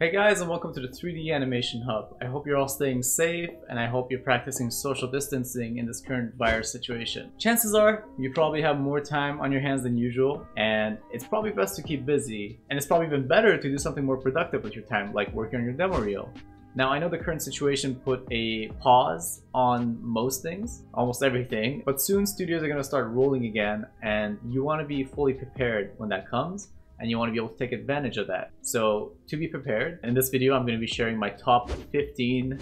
Hey guys and welcome to the 3D Animation Hub. I hope you're all staying safe and I hope you're practicing social distancing in this current virus situation. Chances are you probably have more time on your hands than usual and it's probably best to keep busy and it's probably even better to do something more productive with your time like working on your demo reel. Now I know the current situation put a pause on most things, almost everything, but soon studios are going to start rolling again and you want to be fully prepared when that comes and you want to be able to take advantage of that. So to be prepared, in this video I'm going to be sharing my top 15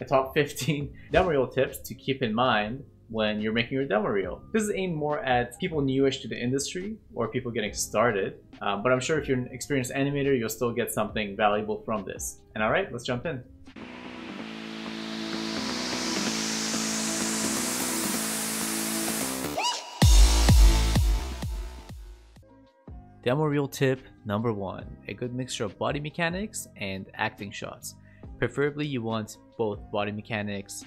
the top 15 demo reel tips to keep in mind when you're making your demo reel. This is aimed more at people newish to the industry or people getting started, um, but I'm sure if you're an experienced animator, you'll still get something valuable from this. And all right, let's jump in. Demo reel tip number one, a good mixture of body mechanics and acting shots. Preferably you want both body mechanics,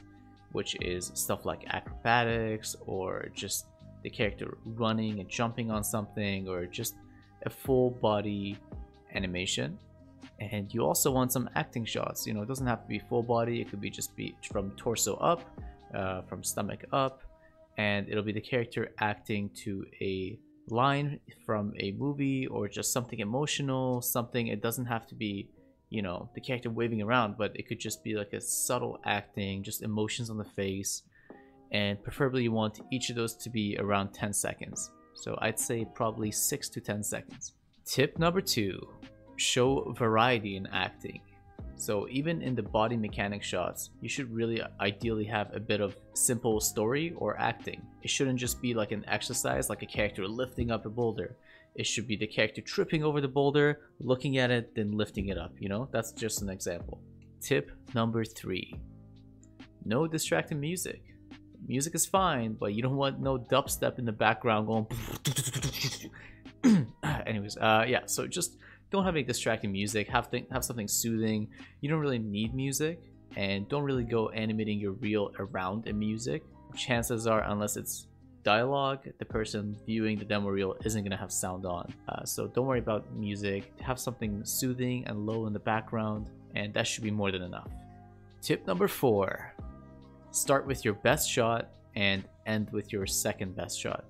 which is stuff like acrobatics or just the character running and jumping on something or just a full body animation. And you also want some acting shots, you know, it doesn't have to be full body, it could be just be from torso up, uh, from stomach up, and it'll be the character acting to a line from a movie or just something emotional, something it doesn't have to be, you know, the character waving around, but it could just be like a subtle acting, just emotions on the face. And preferably you want each of those to be around 10 seconds. So I'd say probably 6 to 10 seconds. Tip number 2. Show variety in acting. So even in the body mechanic shots, you should really ideally have a bit of simple story or acting. It shouldn't just be like an exercise, like a character lifting up a boulder. It should be the character tripping over the boulder, looking at it, then lifting it up, you know? That's just an example. Tip number three. No distracting music. Music is fine, but you don't want no dubstep in the background going... Anyways, uh, yeah, so just don't have any distracting music, have, th have something soothing. You don't really need music, and don't really go animating your reel around a music. Chances are, unless it's dialogue, the person viewing the demo reel isn't going to have sound on. Uh, so don't worry about music, have something soothing and low in the background, and that should be more than enough. Tip number four, start with your best shot and end with your second best shot.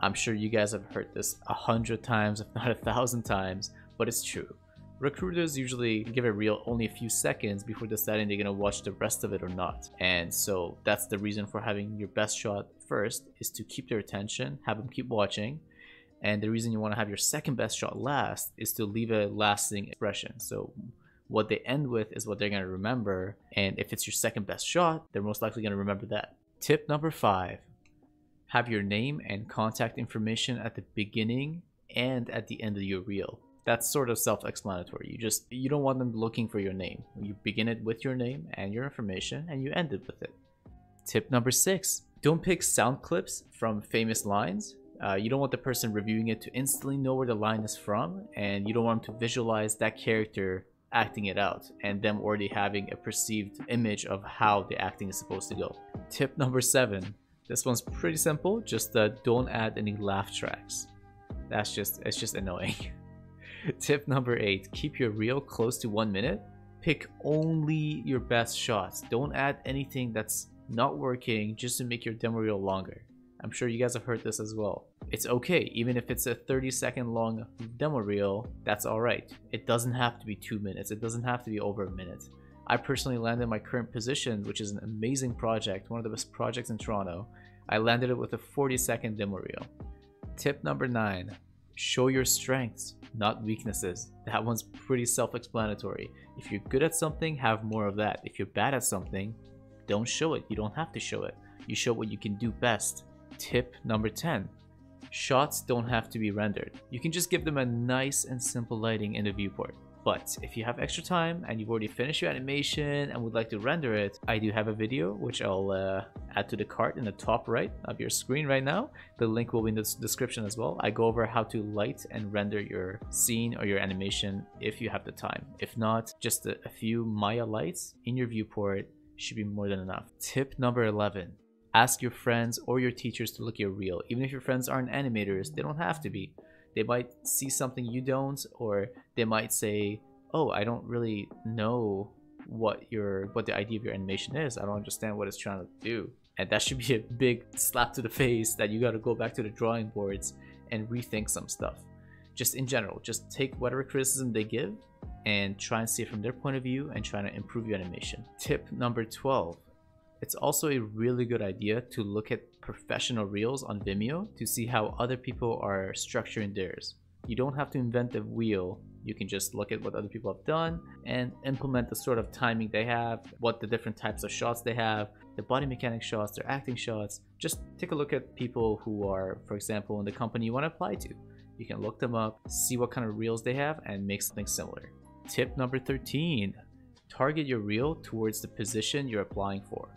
I'm sure you guys have heard this a hundred times, if not a thousand times, but it's true. Recruiters usually give a reel only a few seconds before deciding they're to watch the rest of it or not. And so that's the reason for having your best shot first is to keep their attention, have them keep watching. And the reason you want to have your second best shot last is to leave a lasting impression. So what they end with is what they're to remember. And if it's your second best shot, they're most likely to remember that. Tip number five, have your name and contact information at the beginning and at the end of your reel that's sort of self-explanatory. You just you don't want them looking for your name. You begin it with your name and your information and you end it with it. Tip number six, don't pick sound clips from famous lines. Uh, you don't want the person reviewing it to instantly know where the line is from and you don't want them to visualize that character acting it out and them already having a perceived image of how the acting is supposed to go. Tip number seven, this one's pretty simple, just uh, don't add any laugh tracks. That's just, it's just annoying. Tip number eight, keep your reel close to one minute. Pick only your best shots. Don't add anything that's not working just to make your demo reel longer. I'm sure you guys have heard this as well. It's okay, even if it's a 30 second long demo reel, that's alright. It doesn't have to be two minutes, it doesn't have to be over a minute. I personally landed my current position, which is an amazing project, one of the best projects in Toronto. I landed it with a 40 second demo reel. Tip number nine, show your strengths not weaknesses. That one's pretty self-explanatory. If you're good at something, have more of that. If you're bad at something, don't show it. You don't have to show it. You show what you can do best. Tip number 10. Shots don't have to be rendered. You can just give them a nice and simple lighting in the viewport. But if you have extra time and you've already finished your animation and would like to render it, I do have a video which I'll uh, add to the cart in the top right of your screen right now. The link will be in the description as well. I go over how to light and render your scene or your animation if you have the time. If not, just a, a few Maya lights in your viewport should be more than enough. Tip number 11 ask your friends or your teachers to look at your reel. Even if your friends aren't animators, they don't have to be. They might see something you don't, or they might say, oh, I don't really know what your what the idea of your animation is. I don't understand what it's trying to do. And that should be a big slap to the face that you got to go back to the drawing boards and rethink some stuff. Just in general, just take whatever criticism they give and try and see it from their point of view and try to improve your animation. Tip number 12. It's also a really good idea to look at professional reels on Vimeo to see how other people are structuring theirs. You don't have to invent the wheel. You can just look at what other people have done and implement the sort of timing they have, what the different types of shots they have, the body mechanic shots, their acting shots. Just take a look at people who are, for example, in the company you want to apply to. You can look them up, see what kind of reels they have, and make something similar. Tip number 13 target your reel towards the position you're applying for.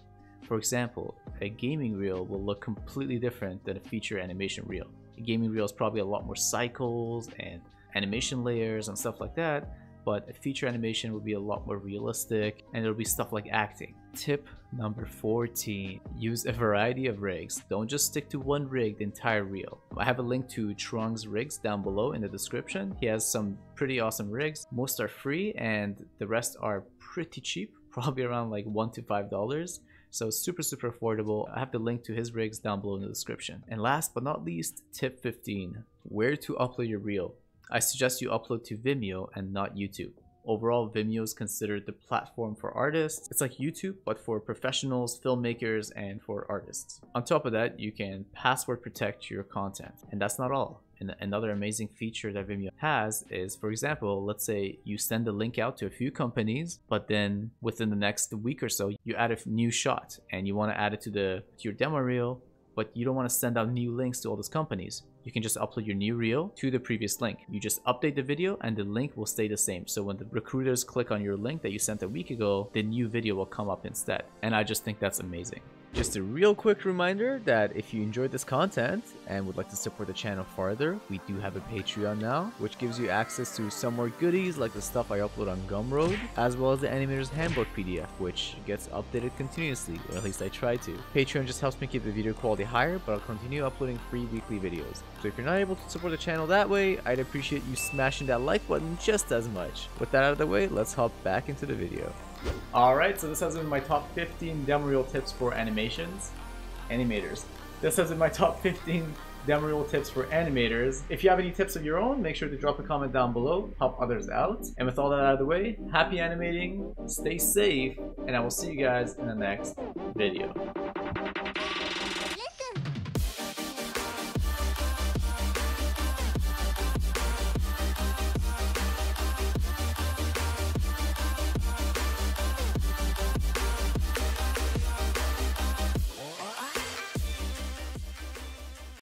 For example, a gaming reel will look completely different than a feature animation reel. A gaming reel is probably a lot more cycles and animation layers and stuff like that, but a feature animation will be a lot more realistic and it'll be stuff like acting. Tip number 14. Use a variety of rigs. Don't just stick to one rig the entire reel. I have a link to Truong's rigs down below in the description. He has some pretty awesome rigs. Most are free and the rest are pretty cheap, probably around like one to five dollars. So super, super affordable. I have the link to his rigs down below in the description. And last but not least, tip 15, where to upload your reel. I suggest you upload to Vimeo and not YouTube. Overall, Vimeo is considered the platform for artists. It's like YouTube, but for professionals, filmmakers, and for artists. On top of that, you can password protect your content. And that's not all. And another amazing feature that Vimeo has is, for example, let's say you send a link out to a few companies, but then within the next week or so, you add a new shot and you want to add it to the to your demo reel, but you don't want to send out new links to all those companies you can just upload your new reel to the previous link. You just update the video and the link will stay the same. So when the recruiters click on your link that you sent a week ago, the new video will come up instead. And I just think that's amazing. Just a real quick reminder that if you enjoyed this content and would like to support the channel further, we do have a Patreon now, which gives you access to some more goodies like the stuff I upload on Gumroad, as well as the Animator's Handbook PDF, which gets updated continuously, or at least I try to. Patreon just helps me keep the video quality higher, but I'll continue uploading free weekly videos. So if you're not able to support the channel that way, I'd appreciate you smashing that like button just as much. With that out of the way, let's hop back into the video. Alright, so this has been my top 15 demo reel tips for animations. Animators. This has been my top 15 demo reel tips for animators. If you have any tips of your own, make sure to drop a comment down below, help others out. And with all that out of the way, happy animating, stay safe, and I will see you guys in the next video.